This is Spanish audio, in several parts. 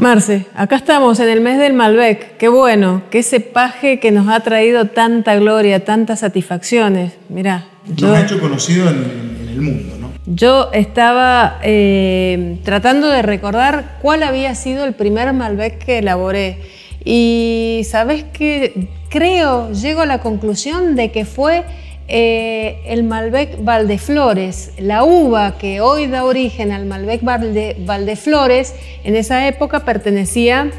Marce, acá estamos en el mes del Malbec. Qué bueno, qué cepaje que nos ha traído tanta gloria, tantas satisfacciones. Mirá. Nos ha hecho conocido en, el mundo, ¿no? Yo estaba eh, tratando de recordar cuál había sido el primer Malbec que elaboré. Y sabes que creo, llego a la conclusión de que fue eh, el Malbec Valdeflores, la uva que hoy da origen al Malbec Valdeflores, en esa época pertenecía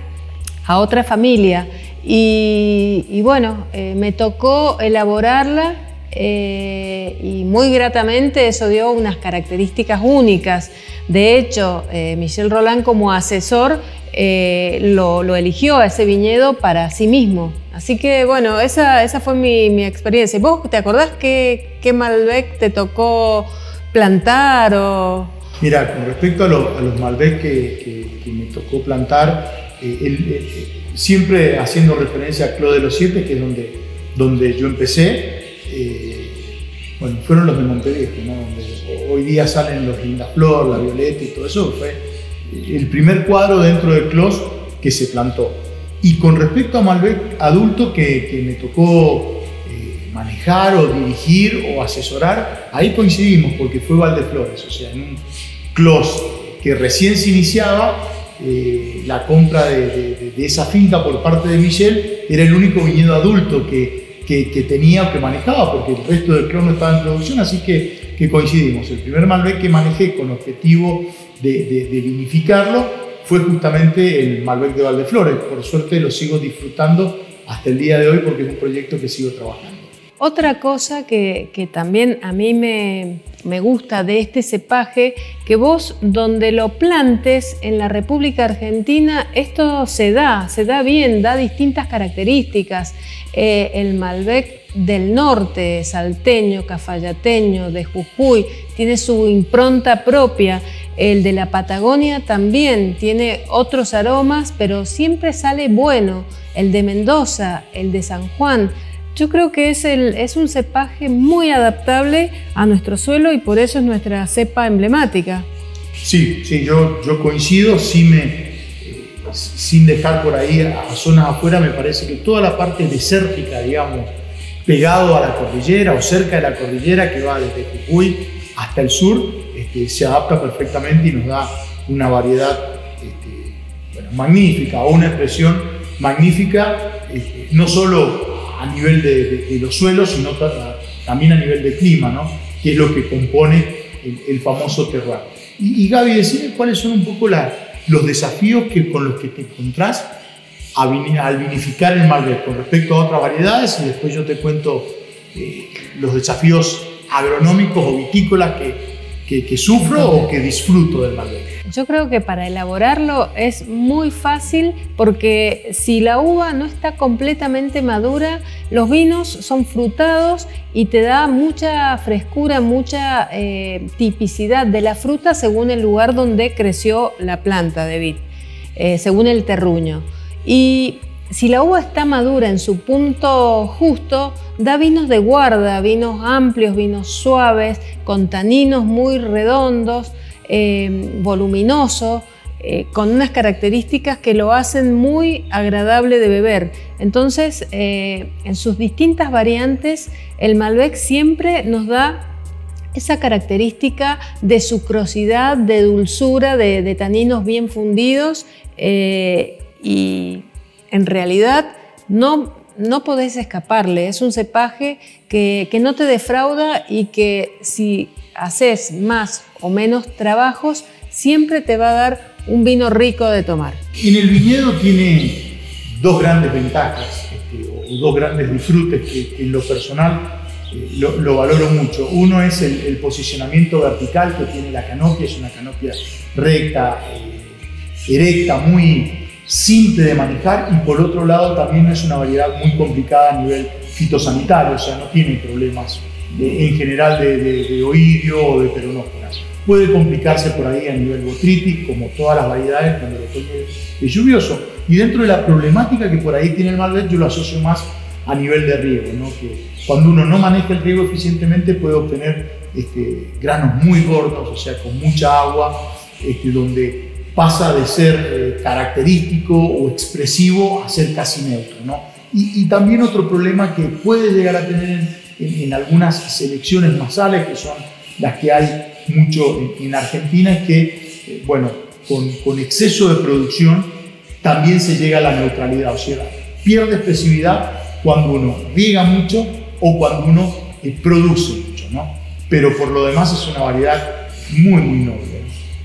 a otra familia y, bueno, eh, me tocó elaborarla eh, y muy gratamente eso dio unas características únicas. De hecho, Michel Roland como asesor lo, lo eligió a ese viñedo para sí mismo. Así que bueno, esa, esa fue mi, mi, experiencia. ¿Vos te acordás qué, qué, Malbec te tocó plantar? O... Mira, con respecto a, los Malbec que, que, me tocó plantar, eh, eh, siempre haciendo referencia a Clos de los Siete, que es donde, donde yo empecé, eh, bueno, fueron los de Montevideo, ¿no? donde hoy día salen los Linda Flor, la Violeta y todo eso, fue el primer cuadro dentro del Clos que se plantó. Y con respecto a Malbec adulto que, me tocó eh, manejar o dirigir o asesorar, ahí coincidimos porque fue Valdeflores, o sea, en un close que recién se iniciaba, eh, la compra de, esa finca por parte de Michel era el único viñedo adulto que, que, tenía o que manejaba, porque el resto del clon no estaba en producción, así que, que coincidimos. El primer Malbec que manejé con objetivo de, vinificarlo fue justamente el Malbec de Valdeflores. Por suerte lo sigo disfrutando hasta el día de hoy porque es un proyecto que sigo trabajando. Otra cosa que, también a mí me, me, gusta de este cepaje, que vos donde lo plantes en la República Argentina, esto se da, se da bien, da distintas características. Eh, el Malbec del norte, salteño, cafayateño, de Jujuy, tiene su impronta propia. El de la Patagonia también tiene otros aromas, pero siempre sale bueno. El de Mendoza, el de San Juan. Yo creo que es, el, es un cepaje muy adaptable a nuestro suelo y por eso es nuestra cepa emblemática. Sí, sí, yo, yo coincido, sí me, sin dejar por ahí a zonas afuera, me parece que toda la parte desértica, digamos, pegado a la cordillera o cerca de la cordillera que va desde Jujuy hasta el sur, este, se adapta perfectamente y nos da una variedad este, magnífica o una expresión magnífica, este, no solo a nivel de, los suelos, sino también a nivel de clima, ¿no? que es lo que compone el, famoso terroir. Y, Gaby, decime cuáles son un poco los desafíos que, con los que te encontrás al vinificar el Malbec con respecto a otras variedades y después yo te cuento eh, los desafíos agronómicos o vitícolas que, que, sufro o que disfruto del Malbec? Yo creo que para elaborarlo es muy fácil porque si la uva no está completamente madura, los vinos son frutados y te da mucha frescura, mucha eh, tipicidad de la fruta según el lugar donde creció la planta de vid, eh, según el terruño. Y si la uva está madura en su punto justo, da vinos de guarda, vinos amplios, vinos suaves, con taninos muy redondos, eh, voluminosos, eh, con unas características que lo hacen muy agradable de beber. Entonces, eh, en sus distintas variantes, el Malbec siempre nos da esa característica de sucrosidad, de dulzura, de, de taninos bien fundidos y en realidad no, no podés escaparle. Es un cepaje que, no te defrauda y que si haces más o menos trabajos, siempre te va a dar un vino rico de tomar. En el viñedo tiene dos grandes ventajas este, o dos grandes disfrutes que, en lo personal eh, lo, valoro mucho. Uno es el, posicionamiento vertical que tiene la canopia, es una canopia recta, eh, erecta, muy, simple de manejar y por otro lado también es una variedad muy complicada a nivel fitosanitario, o sea, no tiene problemas en general de, de, oídio o de peronósporas. Puede complicarse por ahí a nivel botritis, como todas las variedades cuando el otoño es lluvioso. Y dentro de la problemática que por ahí tiene el Malbec, yo lo asocio más a nivel de riego, ¿no? que cuando uno no maneja el riego eficientemente puede obtener este, granos muy gordos, o sea, con mucha agua, este, donde pasa de ser eh, característico o expresivo a ser casi neutro. ¿no? Y, también otro problema que puede llegar a tener en, algunas selecciones masales, que son las que hay mucho en, Argentina, es que, eh, bueno, con, con, exceso de producción también se llega a la neutralidad, o sea, pierde expresividad cuando uno riega mucho o cuando uno eh, produce mucho, ¿no? Pero por lo demás es una variedad muy, muy noble.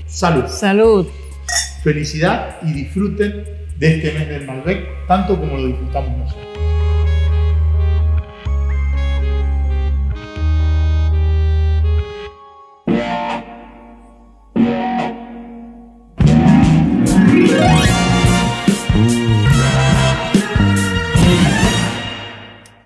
Salud. Salud. Felicidad y disfruten de este mes del Malbec, tanto como lo disfrutamos nosotros.